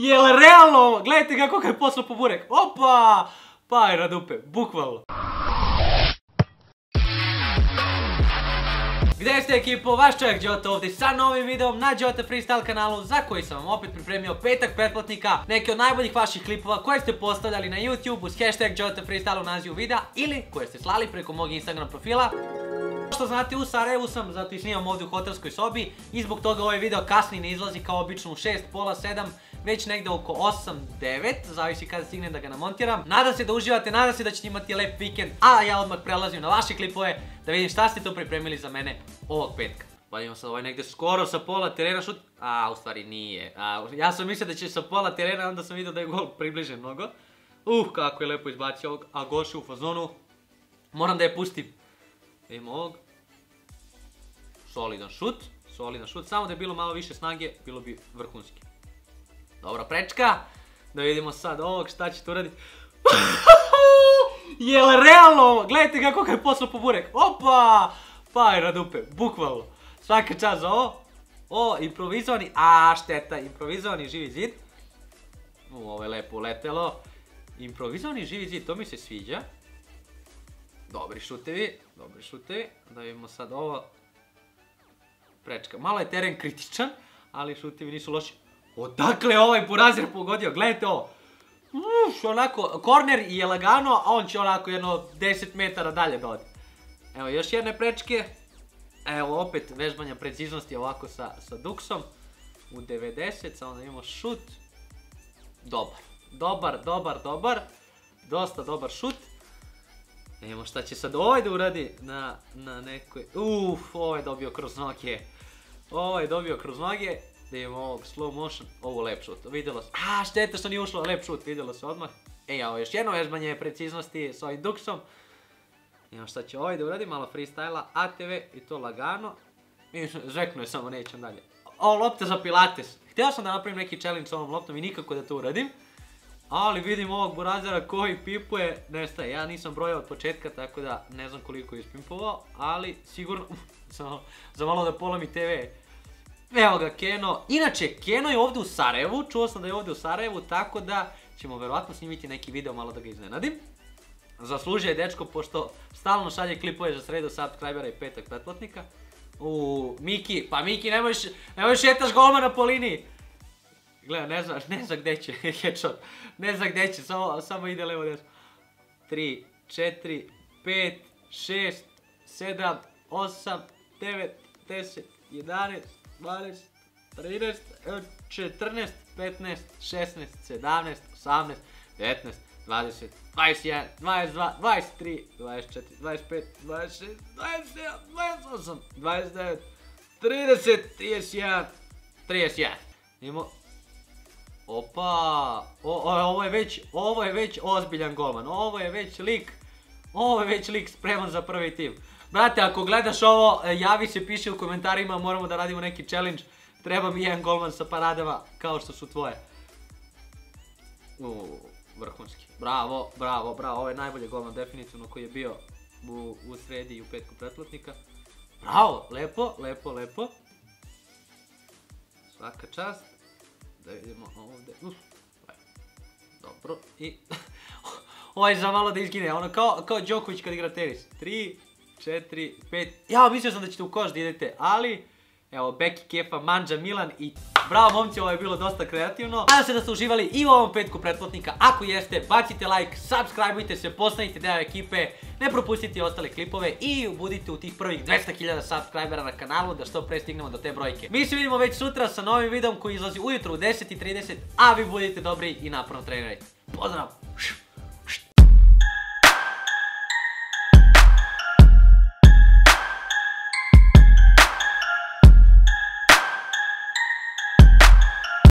Jel realno ovo? Gledajte kako ga je poslao po burek. Opa! Pa je na dupe, bukvalno. Gdje ste ekipo, vaš čovjek Jota ovdje sa novim videom na Jota Freestyle kanalu za koji sam vam opet pripremio petak pretplatnika, neke od najboljih vaših klipova koje ste postavljali na YouTube uz hashtag Jota Freestyle u nazivu videa ili koje ste slali preko mog Instagram profila. Što znate u Sarajevu sam, zato i snimam ovdje u hotelskoj sobi i zbog toga ovaj video kasnije ne izlazi kao obično u 6, pola 7, već negdje oko 8-9, zavisi kada stignem da ga namontiram. Nadam se da uživate, nadam se da ćete imati lep vikend, a ja odmah prelazim na vaše klipove da vidim šta ste tu pripremili za mene ovog petka. Valjamo sad ovaj negdje skoro sa pola terena šut... A, u stvari nije. ja sam mislio da će sa pola terena, onda sam vidio da je gol približen mnogo. Uh, kako je lepo izbacio ovog Agošu u fazonu. Moram da je pustim. Vidimo ovog. Solidan šut. Solidan šut. Samo da je bilo malo više snage, bilo bi vrhunski. Dobro, prečka. Da vidimo sad ovog šta će tu raditi. Jel realno ovo? Gledajte kako je poslao po burek. Opa! Pa je na dupe, bukvalno. Svaka čast za ovo. O, improvizovani, a šteta, improvizovani živi zid. U, ovo je lepo uletelo. Improvizovani živi zid, to mi se sviđa. Dobri šutevi, dobri šutevi. Da vidimo sad ovo. Prečka, malo je teren kritičan, ali šutevi nisu loši. Odakle ovaj burazir pogodio? Gledajte ovo. Uf, onako, korner je lagano, a on će onako jedno 10 metara dalje da Evo, još jedne prečke. Evo, opet vežbanja preciznosti ovako sa, duksom. U 90, samo da imamo šut. Dobar. Dobar, dobar, dobar. Dosta dobar šut. Evo šta će sad ovaj da uradi na, nekoj... Uf, ovo je dobio kroz noge. Ovo je dobio kroz noge da imamo ovog slow motion, ovo lep šut, vidjelo se, a šteta što nije ušlo, lep šut, vidjelo se odmah. E, ovo još jedno vežbanje preciznosti s ovim duksom. Imamo šta će ovaj uradi, malo freestyla, ATV i to lagano. I žekno je samo, nećem dalje. Ovo lopta za pilates. Htio sam da napravim neki challenge s ovom loptom i nikako da to uradim. Ali vidim ovog burazera koji pipuje, nestaje. Ja nisam brojao od početka, tako da ne znam koliko je ispimpovao, ali sigurno, za malo da polomi TV. Evo ga Keno. Inače, Keno je ovdje u Sarajevu, čuo sam da je ovdje u Sarajevu, tako da ćemo verovatno snimiti neki video malo da ga iznenadim. Zaslužuje dečko, pošto stalno šalje klipove za sredu subscribera i petak pretplatnika. U Miki, pa Miki nemoj šetaš golmana po liniji. Gleda, ne zna, ne zna gdje će, headshot. Ne zna gdje će, samo, samo ide levo desno. 3, 4, 5, 6, 7, 8, 9, 10, 11, 12, 13, 14, 15, 16, 17, 18, 19, 20, 21, 22, 23, 24, 25, 26, 27, 28, 29, 30, 31, 31. Imamo... Opa! ovo je već, ovo je već ozbiljan golman. Ovo je već lik, ovo je već lik spreman za prvi tim. Brate, ako gledaš ovo, e, javi se, piši u komentarima, moramo da radimo neki challenge. Treba mi jedan golman sa paradama, kao što su tvoje. Uuu, vrhunski. Bravo, bravo, bravo. Ovo je najbolji golman definitivno koji je bio u, sredi i u petku pretplatnika. Bravo, lepo, lepo, lepo. Svaka čast. Da vidimo ovdje. Dobro, i... Ovo je za malo da izgine, ono kao, kao Đoković kad igra tenis. Tri, četiri, pet. Ja, mislio sam da ćete u koš da idete, ali... Evo, Beki, Kefa, Manđa, Milan i bravo momci, ovo je bilo dosta kreativno. Nadam se da ste uživali i u ovom petku pretplatnika. Ako jeste, bacite like, subscribeujte se, postanite deo ekipe, ne propustite ostale klipove i budite u tih prvih 200.000 subscribera na kanalu da što pre stignemo do te brojke. Mi se vidimo već sutra sa novim videom koji izlazi ujutro u 10.30, a vi budite dobri i napravno treneri. Pozdrav!